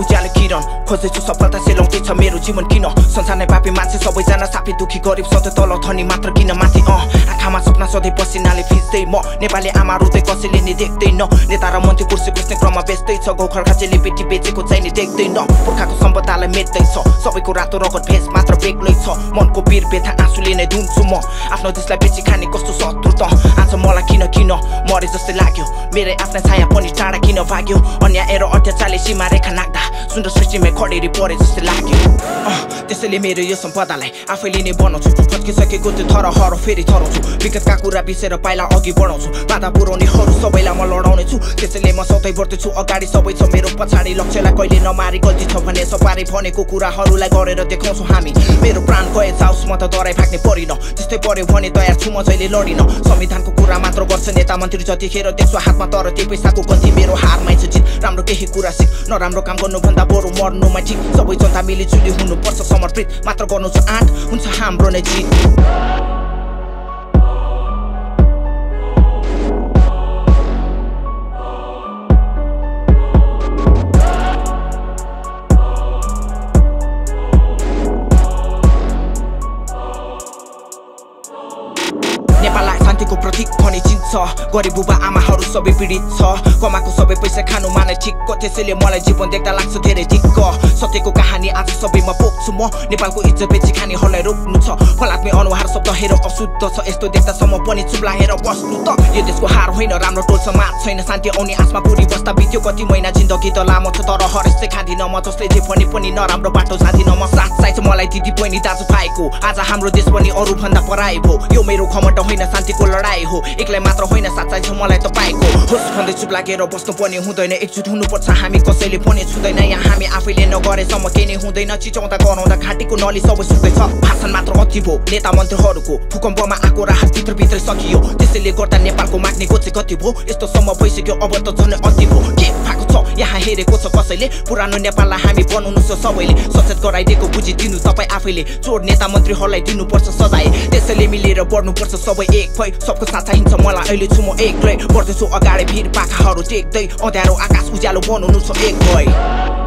उज्यालो किरण खोज्दैछु सफलता सेलाउँदैछ मेरो जीवन किन संसार नै पापी मान्छे सबैजना सापी दुखी गरिब सधैँ तल थनी मात्र किन माथि अँ आँखामा सपना सधैँ पसिनाले फिच्दै म नेपाली आमा रुँदै कसैले नि देख्दैन नेता र मन्त्री कुर्सी कुर्सी क्रममा बेच्दैछ गौखर खाचेले बेटी बेचेको चाहिँ देख्दैन सम्पदालाई मेट्दैछ सबैको रातो रगत भेष मात्र बेग्लै छ मनको पिर बेथा आँसुले नै धुन्छु म आफ्नो देशलाई बेची खाने कस्तो शत्रु त आज मलाई किन किन मरे जस्तै लाग्यो मेरै आफ्नै छाया पनि टाढा किन भाग्यो अन्याय र अत्याचारले सीमा रेखा नाग्दा सुन्दर सृष्टिमै खडेरी परे जस्तै लाग्यो त्यसैले मेरो यो सम्पदालाई आफैले नै बनाउँछु फर्किसकेको त्यो थर हर फेरि थराउँछु विगतका कुरा बिसेर पाइला अघि बढाउँछु बाधा पुऱ्याउनेहरू सबैलाई म लडाउने छु त्यसैले म सधैँ बढ्दैछु अगाडि सबै छ मेरो पछाडि लक्ष्यलाई कहिले नमारी गल्ती छ भने सपारी भनेको कुराहरूलाई गरेर देखाउँछु हामी। मेरो प्राण गए जाओस् त डराइ भाग्ने परिन। त्यस्तै पर्यो भने तयार छु म जहिले लडिन। संविधानको कुरा मात्र गर्छ नेता मन्त्री जतिखेर देख्छु हातमा तर त्यो पैसाको गल्ती मेरो हारमै छ जित। राम्रो केही कुरा सिक नराम्रो काम गर्नुभन्दा बरु मर्नुमा ठिक। सबै जनता मिलिजुली हुनुपर्छ समर्पित मात्र गर्नु छ आँट। हुन्छ हाम्रो नै जित। शान्तिको प्रतीक भने चिन्छ। गरिब बुबा आमाहरू सबै पीडित छ। कमाएको सबै पैसा खानु माने ठिक त्यसैले मलाई जीवन देख्दा लाग्छ धेरै ढिक्क। सत्यको कहानी आज सबैमा पोख्छु म। नेपालको इज्जत बेची खानेहरूलाई रोक्नु छ। फलात्मे अनुहार शब्द हेर अशुद्ध छ। यस्तो देख्दासम्म पनि चुप्ला हेर बस्नु त। यो देशको हार होइन राम्रो टोल समाज छैन शान्ति आउने आसमा पुरी बस्दा बित्यो कति महिना जिन्दगी त लामो छ। तर हरेस्तै खाँदिन म जसले जे भने पनि नराम्रो बाटो जाँदिन म। साथ चाहिन्छ मलाई दिदी बहिनी दाजु पाएको आज हाम्रो देश पनि अरूभन्दा पराए भो यो मेरो खमट होइन शान्तिको लडाइँ हो। एक्लै मात्र होइन साँच्चै छ मलाई त पाएको होस् भन्दै चुप लागेर बस्नु पर्ने हुँदैन एकजुट हुनुपर्छ। हामी कसैले पनि छुँदैन यहाँ हामी आफैले नगरेसम्म केही नै हुँदैन। चिचाउँदा गराउँदा घाँटीको नली सबै सुत्दैछ भाषण मात्र अति भो नेता मन्त्रीहरूको भूकम्पमा आएको राहत भित्रभित्रै सकियो। त्यसैले गर्दा नेपालको माग्नेको चाहिँ कति भो यस्तोसम्म भइसक्यो अब त झन् अति भो के भएको छ? यहाँ हेरेको छ कसैले? पुरानो नेपाललाई हामी बनाउनु छ सबैले। सचेत गराइदिएको बुझिदिनु तपाईँ आफैले। चोर नेता मन्त्रीहरूलाई दिनुपर्छ सजाय। त्यसैले मिलेर बढ्नुपर्छ सबै एक भई सबको साथ चाहिन्छ मलाई अहिले छु म एक्लै। बढ्दैछु अगाडि भिड पाखाहरू टेक्दै अँध्यारो आकाश उज्यालो बनाउनु छ एक भई।